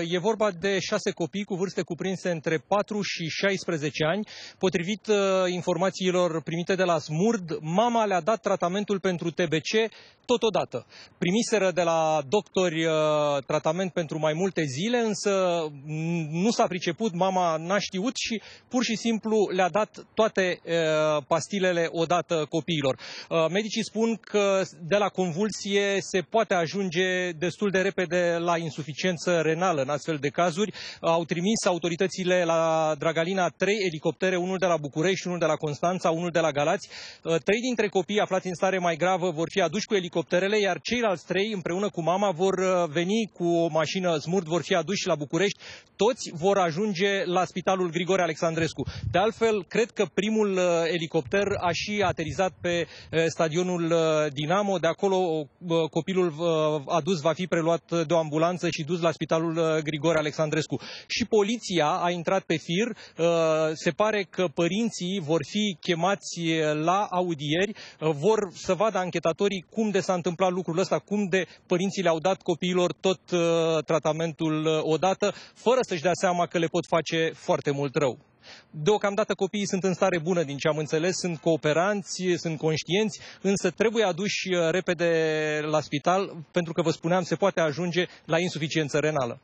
E vorba de șase copii cu vârste cuprinse între 4 și 16 ani. Potrivit uh, informațiilor primite de la SMURD, mama le-a dat tratamentul pentru TBC totodată. Primiseră de la doctori uh, tratament pentru mai multe zile, însă nu s-a priceput, mama n-a știut și pur și simplu le-a dat toate uh, pastilele odată copiilor. Medicii spun că de la convulsie se poate ajunge destul de repede la insuficiență renală în astfel de cazuri. Au trimis autoritățile la Dragalina trei elicoptere, unul de la București, unul de la Constanța, unul de la Galați. Uh, trei dintre copii aflați în stare mai gravă vor fi aduși cu elicopterele, iar ceilalți trei, împreună cu mama, vor uh, veni cu o mașină smurt, vor fi aduși la București. Toți vor ajunge la Spitalul Grigore Alexandrescu. De altfel, cred că primul uh, elicopter a și aterizat pe stadionul Dinamo. De acolo copilul adus va fi preluat de o ambulanță și dus la Spitalul Grigore Alexandrescu. Și poliția a intrat pe fir. Uh, se pare că părinții vor fi chemați la audieri, uh, vor să vadă anchetatorii cum de s-a întâmplat lucrul ăsta, cum de părinții le-au dat copiilor tot uh, tratamentul odată, fără să-și dea seama că le pot face foarte mult rău. Deocamdată copiii sunt în stare bună, din ce am înțeles, sunt cooperanți, sunt conștienți, însă trebuie aduși repede la spital, pentru că, vă spuneam, se poate ajunge la insuficiență renală.